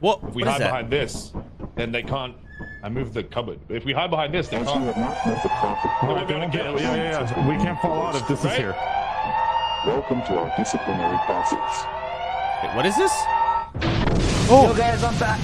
What? If we what hide behind this, then they can't. I moved the cupboard. If we hide behind this, they can't. gonna get Yeah, yeah, yeah. We can't fall out if this is here. welcome to our disciplinary process. Wait, what is this? Yo, oh. guys, I'm back.